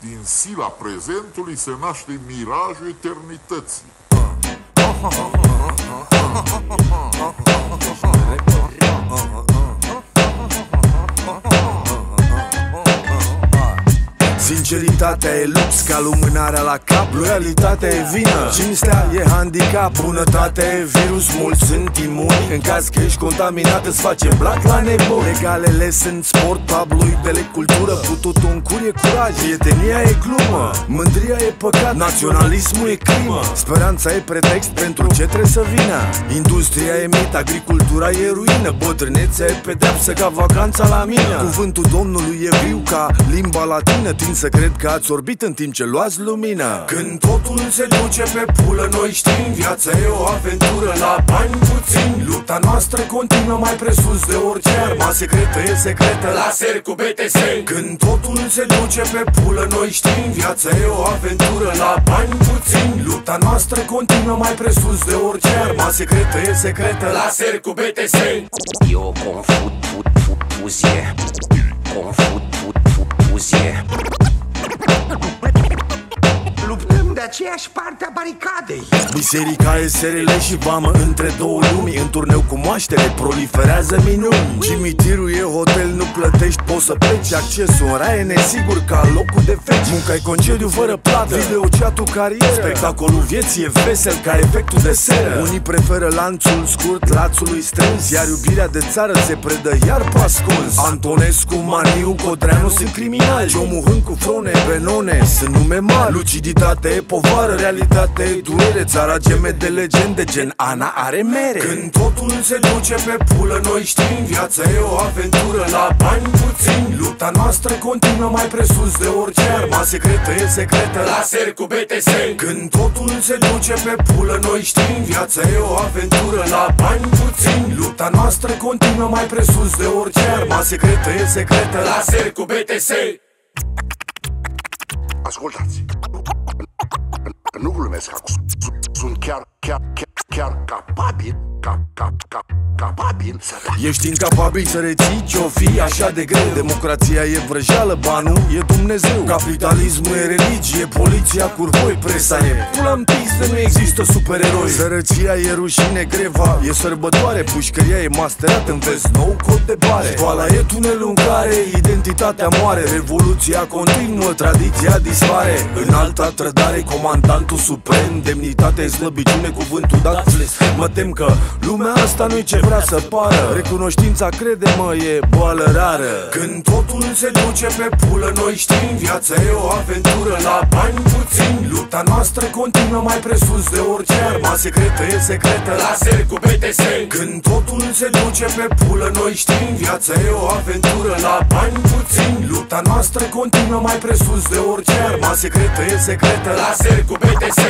Din sila prezentului se naște mirajul eternității. Sinceritatea e lux ca lumânarea la cap. Loialitatea e vină, cinstea e handicap. Bunătatea e virus, mulți sunt imuni. În caz că ești contaminat îți face black la nebun. Legalele sunt sport, tabloidele cultură. Pututul în cur e curaj, prietenia e glumă. Mândria e păcat, naționalismul e crimă. Speranța e pretext pentru ce trebuie să vină. Industria e mit, agricultura e ruină. Bătrânețea e pedeapsă ca vacanța la mine. Cuvântul Domnului e viu ca limba latină. Tin să cred că ați orbit în timp ce luați lumină Când totul se duce pe pulă, noi știm Viața e o aventură, la bani puțin Lupta noastră continuă mai presus de orice Arma secretă e secretă, laser cu BTS Când totul se duce pe pulă, noi știm Viața e o aventură, la bani puțin Lupta noastră continuă mai presus de orice Arma secretă e secretă, laser cu BTS Eu confut, fut, fut, fuzie Confut, fut, fut, fuzie é Esparta baricadei. Biserica e SRL și vamă între două lumi. În turneu cu moaștere proliferează minuni. Cimitirul e hotel, nu plătești, poți să pleci. Accesul în rai e nesigur ca locul de feci. Munca e concediu fără plată, video chat carieră. Spectacolul vieții e vesel ca efectul de seră. Unii preferă lanțul scurt lațului strâns Iar iubirea de țară se predă iar pe ascuns. Antonescu, Maniu, Codreanu sunt criminali. Ciomu cu frone, Benone sunt nume mari. Luciditate e povară, realitate e durere Țara geme de legende, gen Ana are mere. Când totul se duce pe pulă, noi știm Viața e o aventură, la bani puțin. Lupta noastră continuă mai presus de orice Arma secretă e secretă, laser cu BTS Când totul se duce pe pulă, noi știm Viața e o aventură, la bani puțin. Lupta noastră continuă mai presus de orice Arma secretă e secretă, laser cu BTS Ascultați, nu glumesc acum, sunt chiar, chiar, chiar, chiar capabil, cap, cap, cap, capabil să Ești incapabil să reții ce-o fi așa de greu. Democrația e vrăjeală, banul e Dumnezeu. Capitalismul e religie, poliția curvoi Presa e. Pula în pistă, nu există supereroi. Sărăcia e rușine, greva e sărbătoare. Pușcăria e masterat, înveți nou cod de bare. Școala e tunelul în care identitatea moare. Revoluția continuă, tradiția dispare. În alta trădare, comandantul suprem Demnitatea e slăbiciune, cuvântul dat fles Mă tem că lumea asta nu-i ce vrea să pară. Recunoștința, crede-mă, e boală rară. Când totul se duce pe pulă, noi știm Viața e o aventură, la bani puțin Lupta noastră continuă mai presus de orice Arma secretă e secretă, laser cu BTS Când totul se duce pe pulă, noi știm Viața e o aventură, la bani puțin Lupta noastră continuă mai presus de orice Arma secretă e secretă, laser cu BTS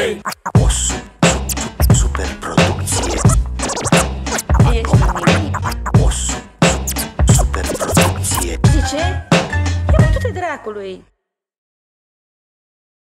dracului!